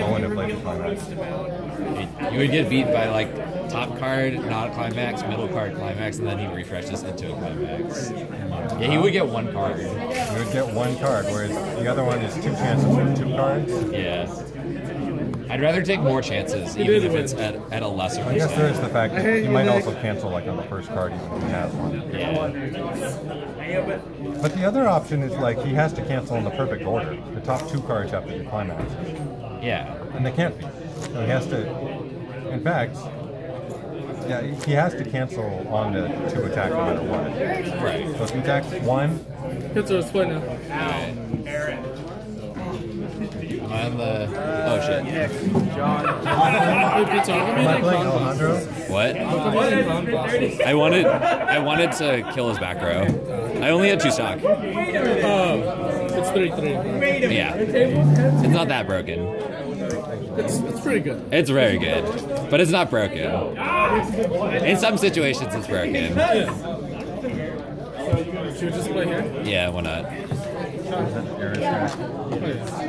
I wouldn't have played the climax. You would get beat by like top card, not a climax, middle card, climax, and then he refreshes into a climax. Yeah, he would get one card. You would get one card, whereas the other one is two chances with two cards. Yeah. I'd rather take more chances, even if it's at, at a lesser I guess there is the fact that he might also cancel like on the first card even if he has one. Yeah. But the other option is like he has to cancel in the perfect order. The top two cards have to be climaxes. Yeah. And they can't be. So he has to. In fact, yeah, he has to cancel on the two attack no matter what. Right. So if he attacks one, It's a split now. Am I on the. Oh shit. Wait, pizza. How am I playing? Alejandro? What? How come you didn't clown boss? I wanted I wanted to kill his back row. I only had two stock. Oh, it's 3 3. Yeah. It's not that broken. It's, it's pretty good. It's very good. But it's not broken. In some situations it's broken. Should we just play here? Yeah, why not? Aaron's gonna- yeah.